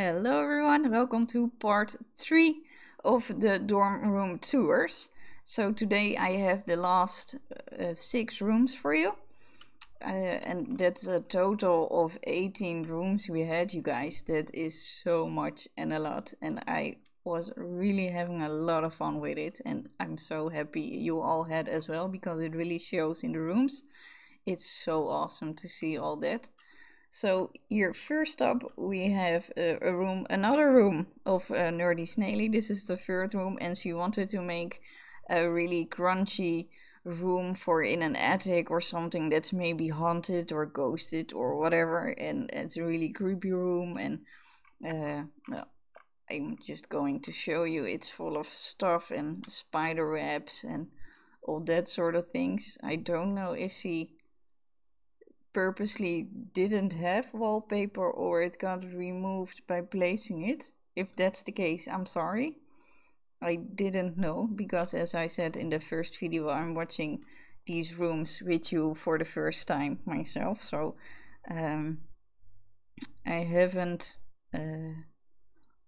Hello everyone, welcome to part 3 of the dorm room tours. So today I have the last uh, 6 rooms for you. Uh, and that's a total of 18 rooms we had you guys. That is so much and a lot and I was really having a lot of fun with it and I'm so happy you all had as well because it really shows in the rooms. It's so awesome to see all that. So here, first up, we have a, a room, another room of uh, Nerdy Snailie. This is the third room, and she wanted to make a really crunchy room for in an attic or something that's maybe haunted or ghosted or whatever. And it's a really creepy room. And uh, well, I'm just going to show you. It's full of stuff and spider webs and all that sort of things. I don't know if she purposely didn't have wallpaper or it got removed by placing it. If that's the case, I'm sorry. I didn't know because, as I said in the first video, I'm watching these rooms with you for the first time myself. So um, I haven't uh,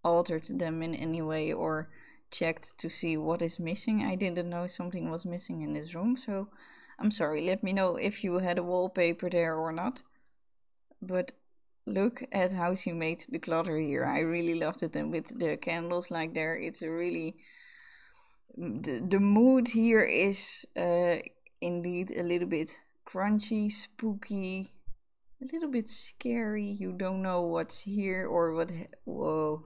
altered them in any way or checked to see what is missing. I didn't know something was missing in this room. So I'm sorry, let me know if you had a wallpaper there or not. But look at how she made the clutter here. I really loved it. And with the candles like there, it's a really... The, the mood here is uh, indeed a little bit crunchy, spooky, a little bit scary. You don't know what's here or what... Whoa.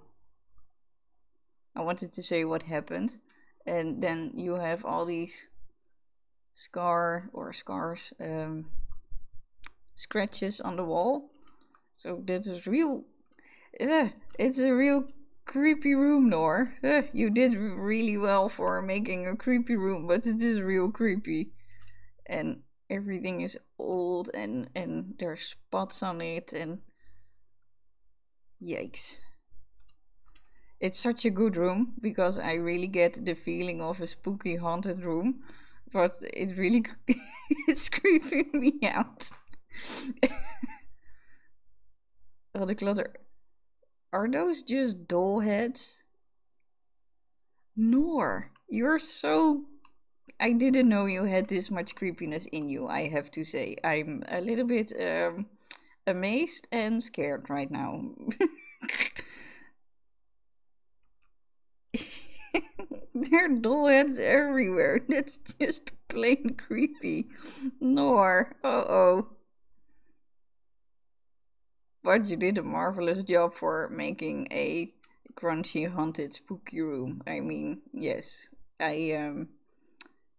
I wanted to say what happened. And then you have all these scar or scars um, scratches on the wall. So that is real uh, it's a real creepy room Nor uh, you did really well for making a creepy room but it is real creepy. And everything is old and and there's spots on it and yikes. It's such a good room because I really get the feeling of a spooky haunted room but it really it's creeping me out. oh, the clutter. Are those just doll heads? Nor, you're so. I didn't know you had this much creepiness in you, I have to say. I'm a little bit um, amazed and scared right now. there are doll heads everywhere. That's just plain creepy. Nor. Uh oh. But you did a marvelous job for making a crunchy haunted spooky room. I mean, yes. I um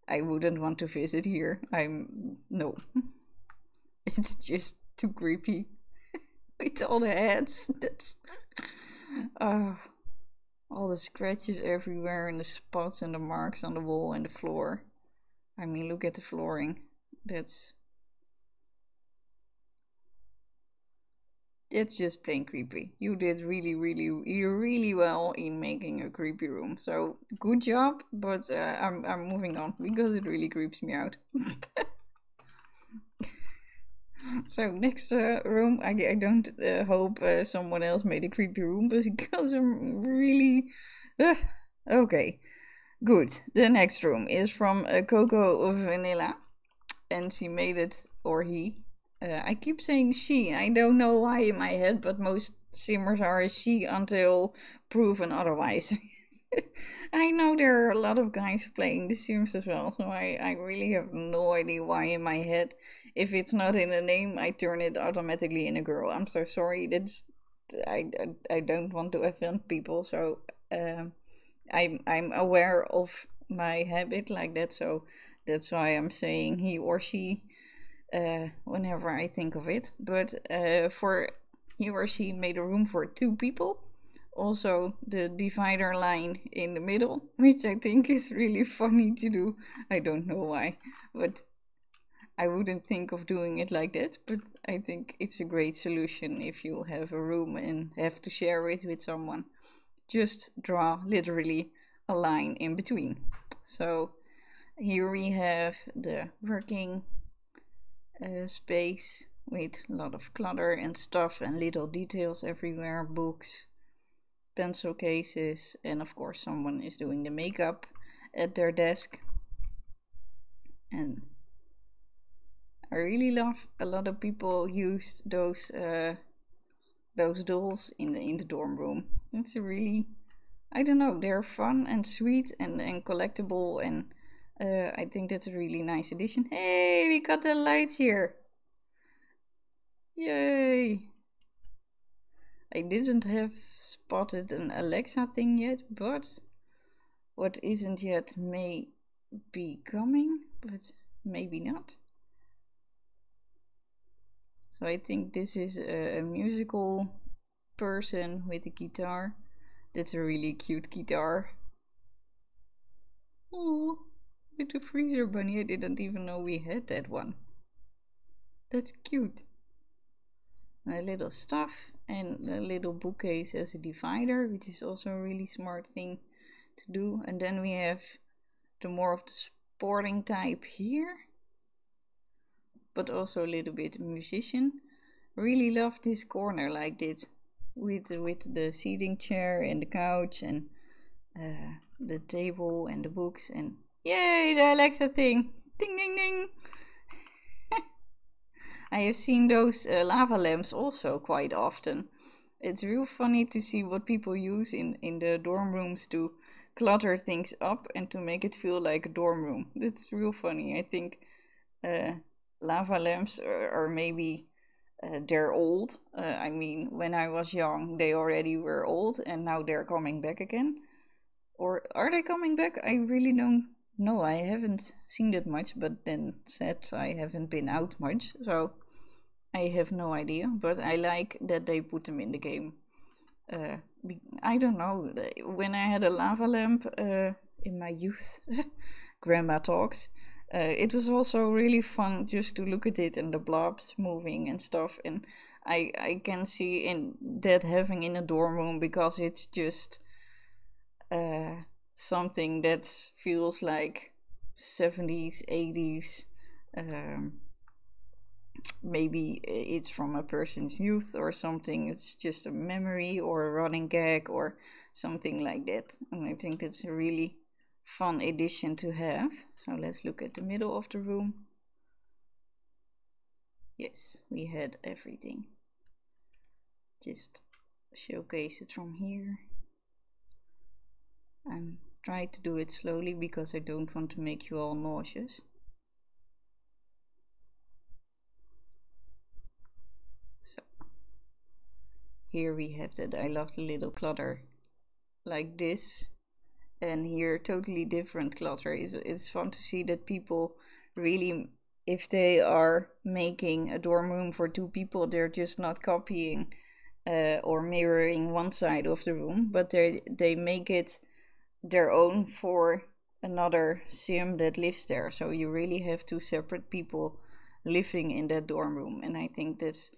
I wouldn't want to visit here. I'm no. It's just too creepy. With all the heads. That's uh all the scratches everywhere and the spots and the marks on the wall and the floor. I mean, look at the flooring. That's it's just plain creepy. You did really, really, really well in making a creepy room. So good job, but uh, I'm I'm moving on because it really creeps me out. so next uh, room, I, I don't uh, hope uh, someone else made a creepy room because I'm really uh, okay. Good. The next room is from uh, Coco Vanilla, and she made it or he. Uh, I keep saying she. I don't know why in my head, but most simmers are a she until proven otherwise. I know there are a lot of guys playing The Sims as well, so I, I really have no idea why in my head. If it's not in a name, I turn it automatically in a girl. I'm so sorry. That's I, I, I don't want to offend people, so um, I'm I'm aware of my habit like that, so that's why I'm saying he or she uh, whenever I think of it. But uh, for he or she made a room for two people also the divider line in the middle, which I think is really funny to do. I don't know why, but I wouldn't think of doing it like that. But I think it's a great solution if you have a room and have to share it with someone. Just draw literally a line in between. So here we have the working uh, space with a lot of clutter and stuff and little details everywhere, books, pencil cases, and of course, someone is doing the makeup at their desk. And I really love a lot of people used those uh, those dolls in the in the dorm room. It's a really I don't know, they're fun and sweet and, and collectible and uh, I think that's a really nice addition. Hey, we got the lights here. Yay! I didn't have spotted an Alexa thing yet, but what isn't yet may be coming, but maybe not. So I think this is a, a musical person with a guitar. That's a really cute guitar. Oh, with the freezer bunny. I didn't even know we had that one. That's cute. A little stuff and a little bookcase as a divider, which is also a really smart thing to do. And then we have the more of the sporting type here but also a little bit musician. Really love this corner like this with with the seating chair and the couch and uh, the table and the books and yay the Alexa thing ding ding ding I have seen those uh, lava lamps also quite often it's real funny to see what people use in in the dorm rooms to clutter things up and to make it feel like a dorm room that's real funny I think uh, lava lamps are, are maybe uh, they're old. Uh, I mean, when I was young, they already were old, and now they're coming back again. Or are they coming back? I really don't know. I haven't seen that much, but then said I haven't been out much, so I have no idea. But I like that they put them in the game. Uh, I don't know. When I had a lava lamp uh, in my youth, grandma talks uh, it was also really fun just to look at it and the blobs moving and stuff and i i can see in that having in a dorm room because it's just uh, something that feels like 70s 80s um, maybe it's from a person's youth or something it's just a memory or a running gag or something like that and i think that's a really fun addition to have. So let's look at the middle of the room. Yes, we had everything. Just showcase it from here. I'm trying to do it slowly because I don't want to make you all nauseous. So here we have that I love the little clutter like this and here totally different clutter. It's, it's fun to see that people really, if they are making a dorm room for two people, they're just not copying uh, or mirroring one side of the room, but they they make it their own for another sim that lives there. So you really have two separate people living in that dorm room, and I think that's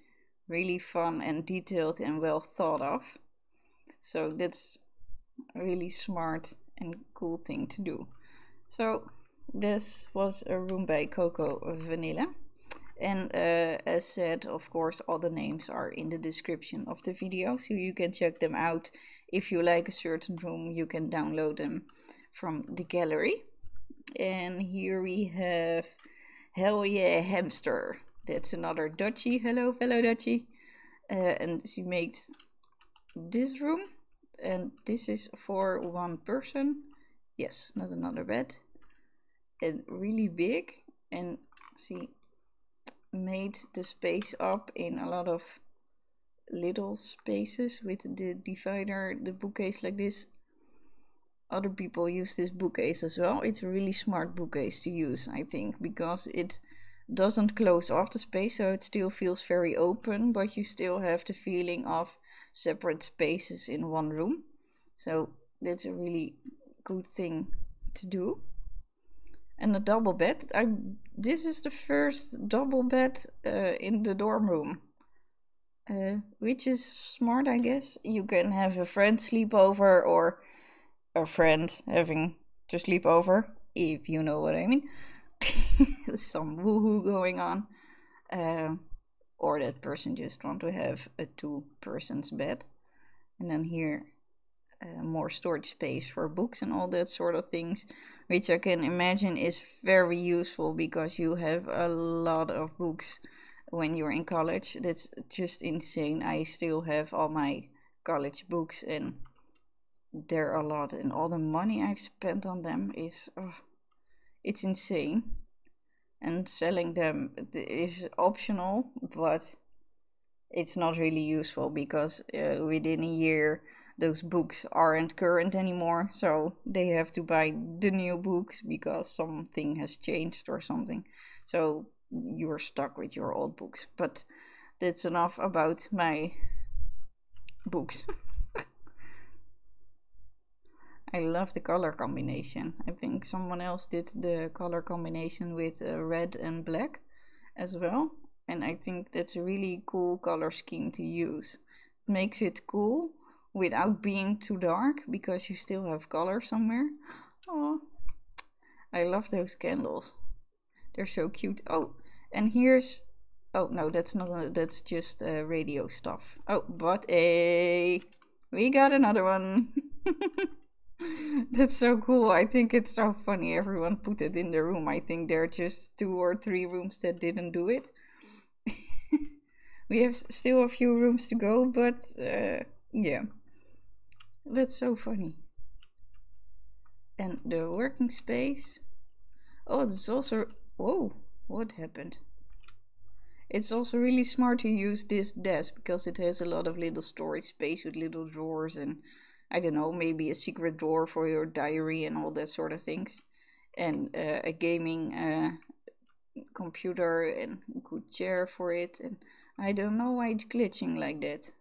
really fun and detailed and well thought of. So that's really smart and cool thing to do. So this was a room by Coco Vanilla. And uh, as said, of course, all the names are in the description of the video, so you can check them out. If you like a certain room, you can download them from the gallery. And here we have Hell Yeah Hamster. That's another Dutchie. Hello, fellow Dutchie. Uh, and she made this room and this is for one person yes not another bed and really big and see made the space up in a lot of little spaces with the divider the bookcase like this. Other people use this bookcase as well. It's a really smart bookcase to use i think because it doesn't close off the space so it still feels very open but you still have the feeling of separate spaces in one room. So that's a really good thing to do and a double bed i this is the first double bed uh, in the dorm room uh, which is smart i guess you can have a friend sleep over or a friend having to sleep over if you know what i mean There's some woohoo going on. Uh, or that person just want to have a two persons bed. And then here uh, more storage space for books and all that sort of things, which I can imagine is very useful because you have a lot of books when you're in college. That's just insane. I still have all my college books and they're a lot and all the money I've spent on them is oh, it's insane. And selling them is optional, but it's not really useful because uh, within a year those books aren't current anymore so they have to buy the new books because something has changed or something so you're stuck with your old books but that's enough about my books I love the color combination. I think someone else did the color combination with uh, red and black as well. And I think that's a really cool color scheme to use. It makes it cool without being too dark because you still have color somewhere. Oh, I love those candles. They're so cute. Oh, and here's oh no, that's not a, that's just uh, radio stuff. Oh, but a we got another one. that's so cool. I think it's so funny. Everyone put it in the room. I think there are just two or three rooms that didn't do it. we have still a few rooms to go, but uh, yeah. That's so funny. And the working space. Oh, it's also. Whoa, what happened? It's also really smart to use this desk because it has a lot of little storage space with little drawers and I don't know, maybe a secret drawer for your diary and all that sort of things. And uh, a gaming uh, computer and a good chair for it. And I don't know why it's glitching like that.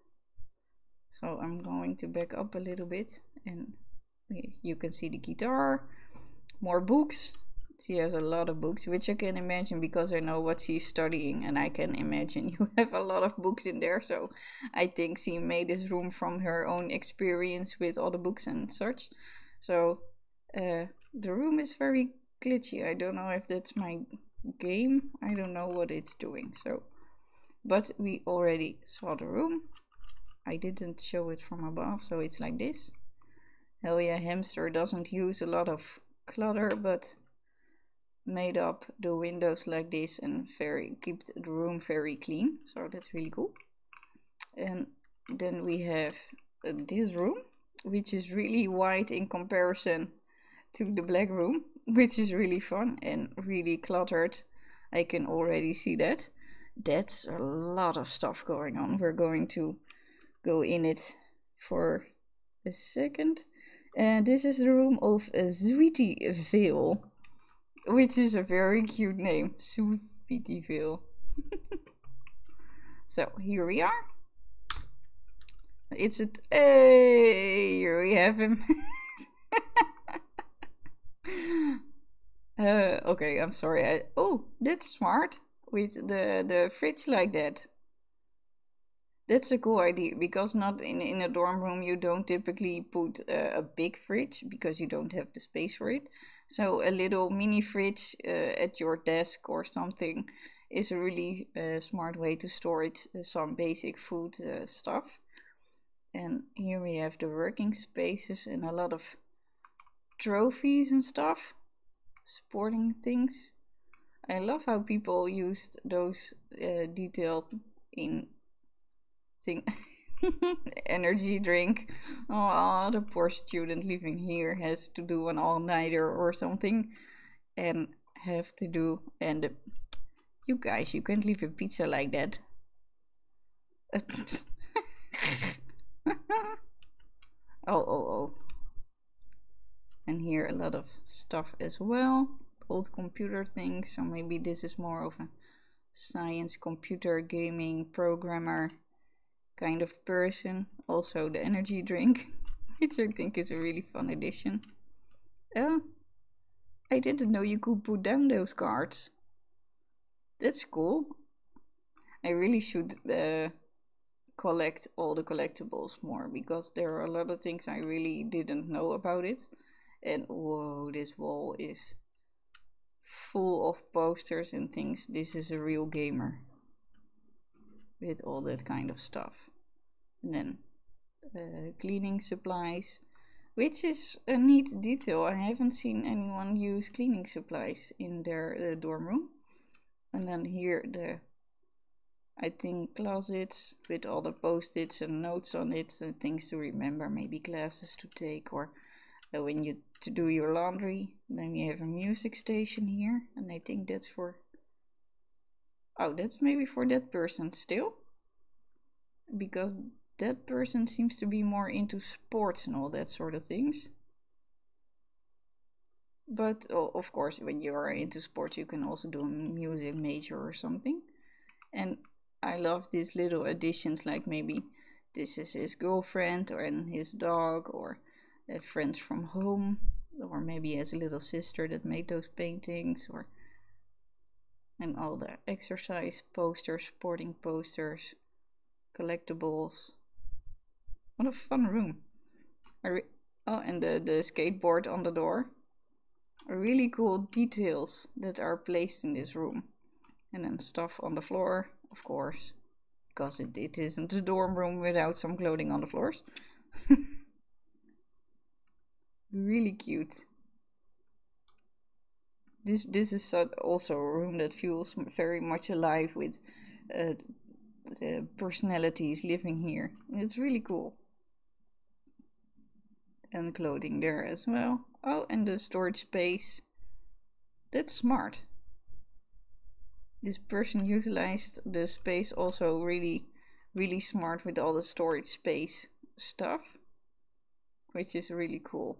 So I'm going to back up a little bit and you can see the guitar, more books. She has a lot of books, which I can imagine because I know what she's studying, and I can imagine you have a lot of books in there. So I think she made this room from her own experience with all the books and such. So uh, the room is very glitchy. I don't know if that's my game. I don't know what it's doing. So, but we already saw the room. I didn't show it from above, so it's like this. Hell yeah, hamster doesn't use a lot of clutter, but made up the windows like this and very keep the room very clean. So that's really cool. And then we have uh, this room, which is really white in comparison to the black room, which is really fun and really cluttered. I can already see that. That's a lot of stuff going on. We're going to go in it for a second. And this is the room of Sweetie Vale, which is a very cute name, Sweetie Vale. so here we are. It's a hey, here we have him. uh, okay, I'm sorry. I, oh, that's smart with the the fridge like that. That's a cool idea because not in in a dorm room you don't typically put a big fridge because you don't have the space for it. So a little mini fridge uh, at your desk or something is a really uh, smart way to store it uh, some basic food uh, stuff. And here we have the working spaces and a lot of trophies and stuff, sporting things. I love how people used those uh, detailed in energy drink. Oh, the poor student living here has to do an all-nighter or something and have to do and you guys, you can't leave a pizza like that. oh, oh, oh. And here a lot of stuff as well. Old computer things, so maybe this is more of a science computer gaming programmer kind of person. Also the energy drink, which I think is a really fun addition. Oh, I didn't know you could put down those cards. That's cool. I really should uh, collect all the collectibles more because there are a lot of things I really didn't know about it. And whoa, this wall is full of posters and things. This is a real gamer with all that kind of stuff. And then uh, cleaning supplies, which is a neat detail. I haven't seen anyone use cleaning supplies in their uh, dorm room. And then here the, I think, closets with all the post-its and notes on it, and things to remember, maybe classes to take, or uh, when you to do your laundry. Then you have a music station here, and I think that's for, oh, that's maybe for that person still. Because that person seems to be more into sports and all that sort of things. But oh, of course, when you are into sports, you can also do a music major or something. And I love these little additions, like maybe this is his girlfriend or his dog or a friends from home, or maybe he has a little sister that made those paintings, or and all the exercise posters, sporting posters, collectibles, what a fun room. oh, and the, the skateboard on the door. Really cool details that are placed in this room. And then stuff on the floor, of course. Because it, it isn't a dorm room without some clothing on the floors. really cute. This this is also a room that feels very much alive with uh, the personalities living here. It's really cool and clothing there as well. Oh, and the storage space. That's smart. This person utilized the space also really, really smart with all the storage space stuff, which is really cool.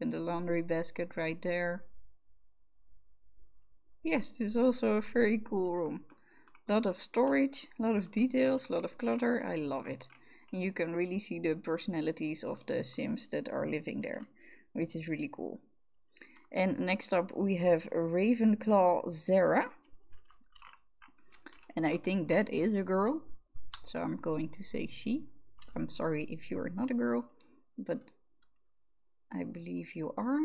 And the laundry basket right there. Yes, this is also a very cool room. Lot of storage, lot of details, lot of clutter. I love it And you can really see the personalities of the Sims that are living there, which is really cool. And next up we have Ravenclaw Zara. And I think that is a girl. So I'm going to say she. I'm sorry if you're not a girl, but I believe you are.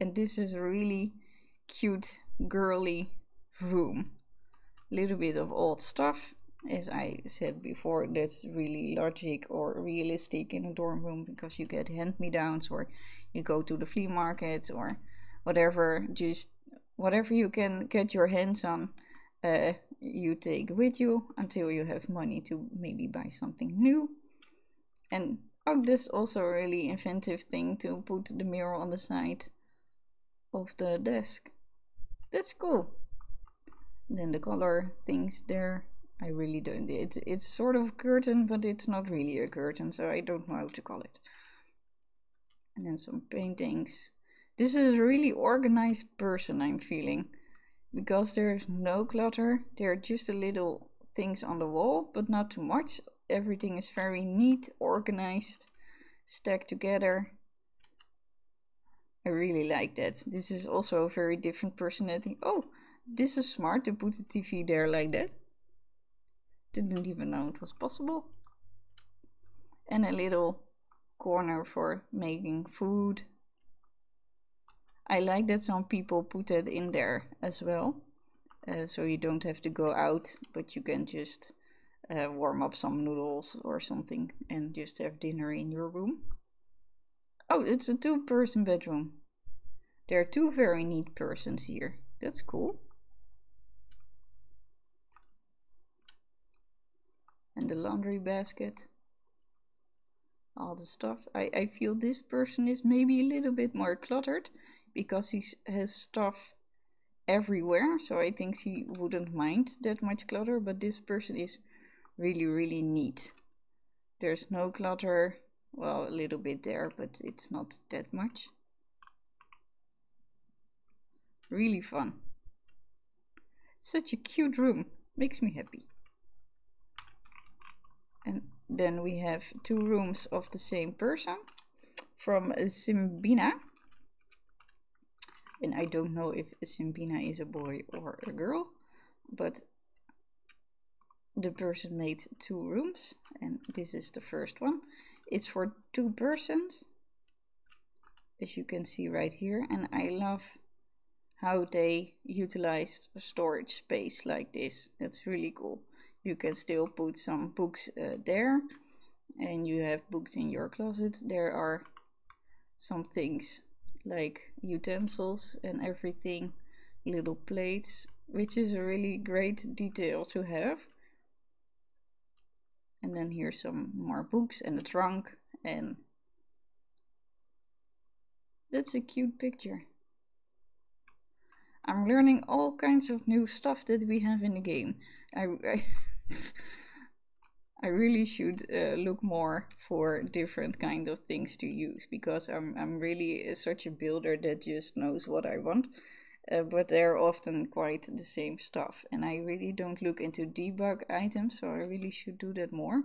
And this is really cute, girly room. Little bit of old stuff as I said before, that's really logic or realistic in a dorm room because you get hand me downs or you go to the flea market or whatever, just whatever you can get your hands on, uh, you take with you until you have money to maybe buy something new. And oh, this also a really inventive thing to put the mirror on the side of the desk. That's cool. then the color things there I really don't. It's it's sort of curtain, but it's not really a curtain, so I don't know how to call it. And then some paintings. This is a really organized person I'm feeling. Because there's no clutter. There are just a little things on the wall, but not too much. Everything is very neat, organized, stacked together. I really like that. This is also a very different personality. Oh, this is smart to put the TV there like that. Didn't even know it was possible. And a little corner for making food. I like that some people put that in there as well. Uh, so you don't have to go out, but you can just uh, warm up some noodles or something and just have dinner in your room. Oh, it's a two person bedroom. There are two very neat persons here. That's cool. and the laundry basket all the stuff I, I feel this person is maybe a little bit more cluttered because he has stuff everywhere so I think he wouldn't mind that much clutter but this person is really really neat there's no clutter well a little bit there but it's not that much really fun such a cute room makes me happy and then we have two rooms of the same person from Simbinaa. And I don't know if Simbinaa is a boy or a girl, but the person made two rooms and this is the first one. It's for two persons, as you can see right here. And I love how they utilized storage space like this. That's really cool you can still put some books uh, there and you have books in your closet there are some things like utensils and everything, little plates, which is a really great detail to have. And then here's some more books and a trunk and that's a cute picture. I'm learning all kinds of new stuff that we have in the game. I, I, I really should uh, look more for different kind of things to use because I'm I'm really uh, such a builder that just knows what I want. Uh, but they're often quite the same stuff, and I really don't look into debug items, so I really should do that more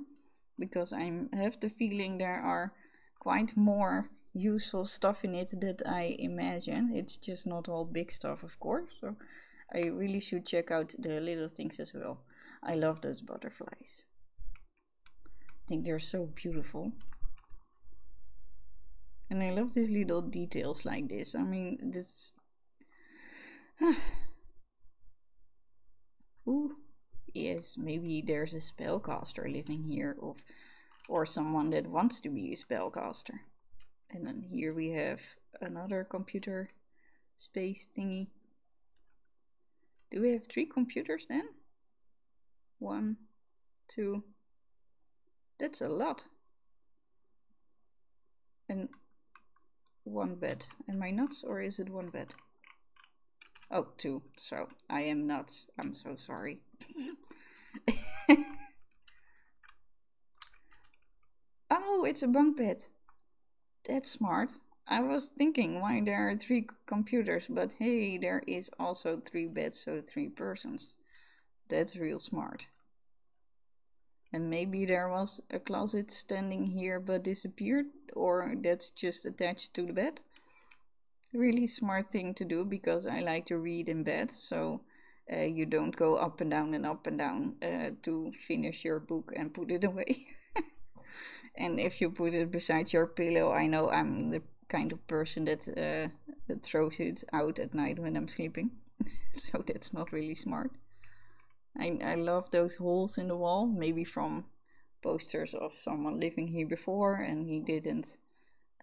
because I have the feeling there are quite more useful stuff in it that I imagine. It's just not all big stuff, of course. So I really should check out the little things as well. I love those butterflies. I think they're so beautiful. And I love these little details like this. I mean, this. Ooh, yes, maybe there's a spellcaster living here, of, or someone that wants to be a spellcaster. And then here we have another computer space thingy. Do we have three computers then? One, two. That's a lot. And one bed. Am I nuts or is it one bed? Oh, two. So I am not. I'm so sorry. oh, it's a bunk bed. That's smart. I was thinking why there are three computers, but hey, there is also three beds, so three persons. That's real smart. And maybe there was a closet standing here but disappeared, or that's just attached to the bed. Really smart thing to do because I like to read in bed, so uh, you don't go up and down and up and down uh, to finish your book and put it away. and if you put it beside your pillow, I know I'm the kind of person that, uh, that throws it out at night when I'm sleeping. so that's not really smart. I, I love those holes in the wall, maybe from posters of someone living here before and he didn't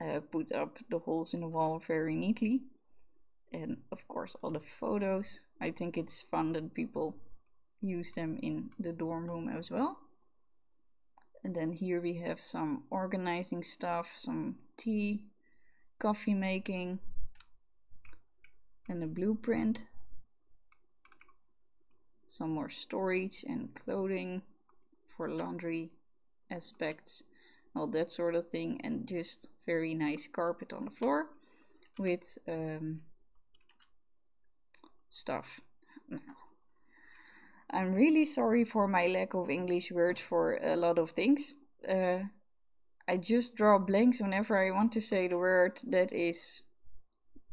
uh, put up the holes in the wall very neatly. And of course, all the photos. I think it's fun that people use them in the dorm room as well. And then here we have some organizing stuff, some tea, coffee making, and a blueprint. Some more storage and clothing for laundry aspects, all that sort of thing, and just very nice carpet on the floor with um, stuff. I'm really sorry for my lack of English words for a lot of things. Uh, I just draw blanks whenever I want to say the word that is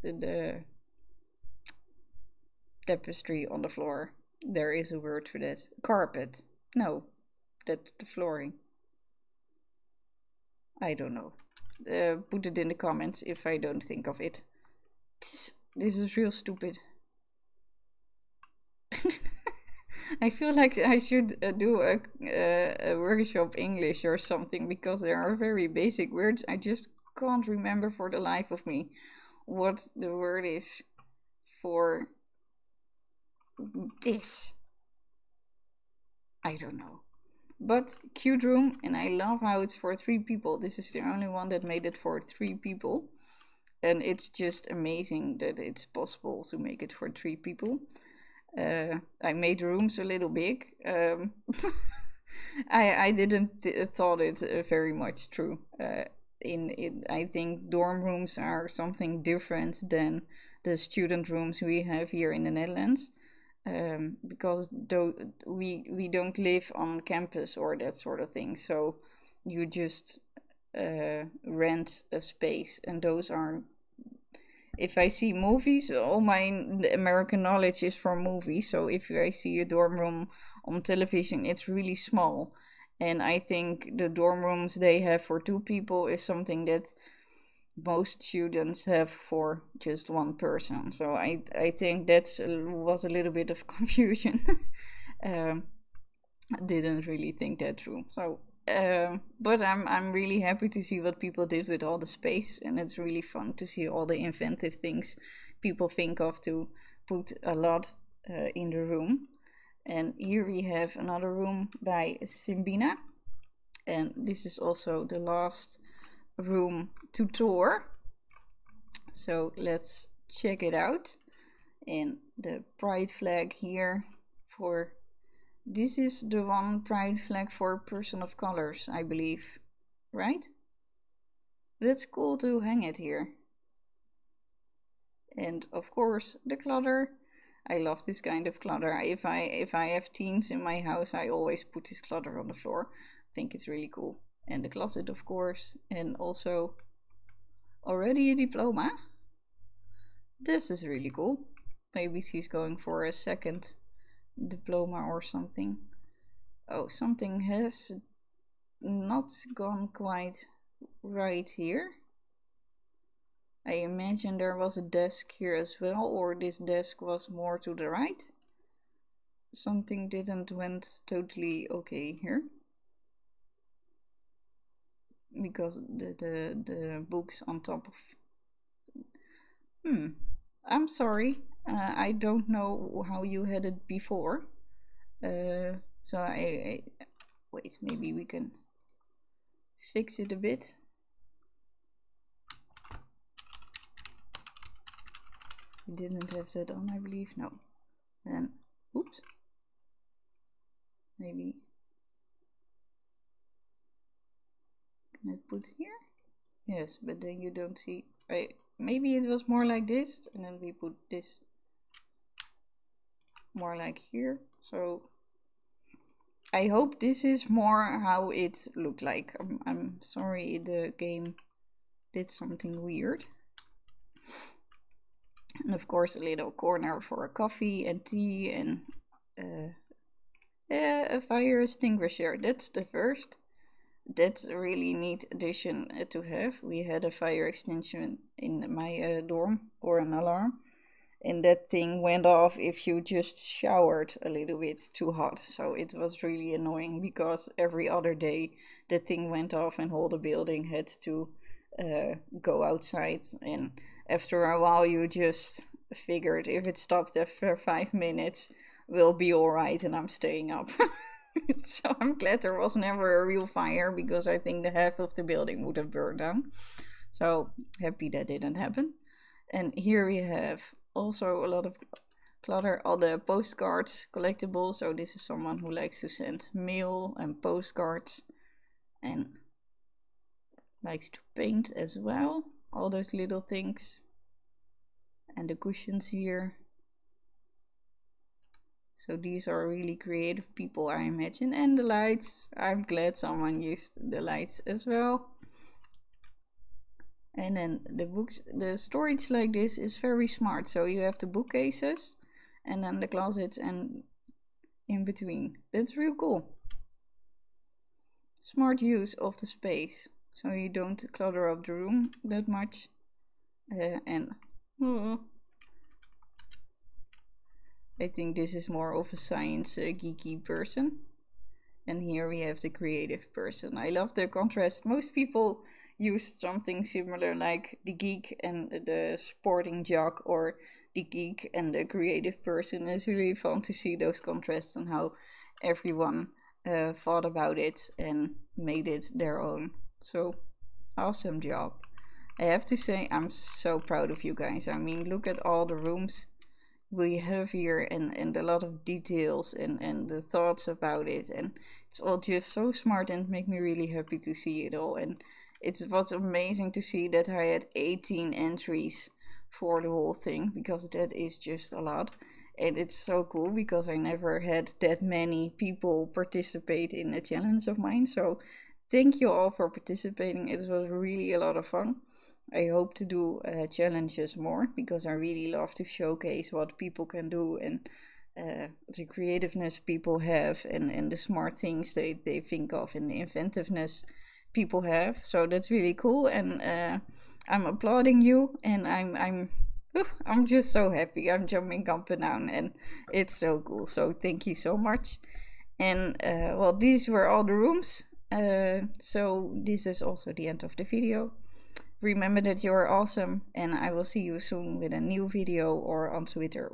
the, the tapestry on the floor. There is a word for that. Carpet. No, that's the flooring. I don't know. Uh, put it in the comments if I don't think of it. This, this is real stupid. I feel like I should uh, do a, uh, a workshop English or something because there are very basic words. I just can't remember for the life of me what the word is for this. I don't know. But cute room, and I love how it's for three people. This is the only one that made it for three people. And it's just amazing that it's possible to make it for three people. Uh, I made rooms a little big. Um, I I didn't th- thought it uh, very much true. Uh, in it, I think dorm rooms are something different than the student rooms we have here in the Netherlands. Um, because do, we we don't live on campus or that sort of thing, so you just uh, rent a space, and those are if I see movies, all my American knowledge is from movies. So if I see a dorm room on television, it's really small. And I think the dorm rooms they have for two people is something that most students have for just one person. So I I think that's was a little bit of confusion. um, didn't really think that through. So uh, but I'm I'm really happy to see what people did with all the space, and it's really fun to see all the inventive things people think of to put a lot uh, in the room. And here we have another room by Simbinaa, and this is also the last room to tour. So let's check it out. And the pride flag here for this is the one pride flag for person of colors, I believe. Right? That's cool to hang it here. And of course, the clutter. I love this kind of clutter. If I if I have teens in my house, I always put this clutter on the floor. I think it's really cool. And the closet, of course, and also already a diploma. This is really cool. Maybe she's going for a second diploma or something. Oh, something has not gone quite right here. I imagine there was a desk here as well, or this desk was more to the right. Something didn't went totally okay here. Because the, the, the books on top of... Hmm, I'm sorry. Uh, I don't know how you had it before. Uh, so I, I, wait, maybe we can fix it a bit. We didn't have that on, I believe. No. Then, oops. Maybe. Can I put here? Yes, but then you don't see. I maybe it was more like this, and then we put this more like here. So I hope this is more how it looked like. I'm, I'm sorry the game did something weird. And of course a little corner for a coffee and tea and uh, a fire extinguisher. That's the first. That's a really neat addition uh, to have. We had a fire extinguisher in my uh, dorm or an alarm and that thing went off if you just showered a little bit too hot. So it was really annoying because every other day the thing went off and all the building had to uh, go outside. And after a while, you just figured if it stopped after five minutes, we'll be all right, and I'm staying up. so I'm glad there was never a real fire because I think the half of the building would have burned down. So happy that didn't happen. And here we have also a lot of clutter all the postcards collectibles so this is someone who likes to send mail and postcards and likes to paint as well all those little things and the cushions here so these are really creative people I imagine and the lights I'm glad someone used the lights as well and then the books, the storage like this is very smart. So you have the bookcases and then the closets and in between. That's real cool. Smart use of the space. So you don't clutter up the room that much. Uh, and oh, I think this is more of a science uh, geeky person. And here we have the creative person. I love the contrast. Most people used something similar like the geek and the sporting jock or the geek and the creative person. It's really fun to see those contrasts and how everyone uh, thought about it and made it their own. So awesome job. I have to say, I'm so proud of you guys. I mean, look at all the rooms we have here and, and a lot of details and, and the thoughts about it. And it's all just so smart and make me really happy to see it all. And it was amazing to see that I had 18 entries for the whole thing because that is just a lot. And it's so cool because I never had that many people participate in a challenge of mine. So thank you all for participating. It was really a lot of fun. I hope to do uh, challenges more because I really love to showcase what people can do and uh, the creativeness people have and, and the smart things they, they think of and the inventiveness people have. So that's really cool, and uh, I'm applauding you, and I'm I'm I'm just so happy. I'm jumping up and down, and it's so cool. So thank you so much. And uh, well, these were all the rooms. Uh, so this is also the end of the video. Remember that you are awesome and I will see you soon with a new video or on Twitter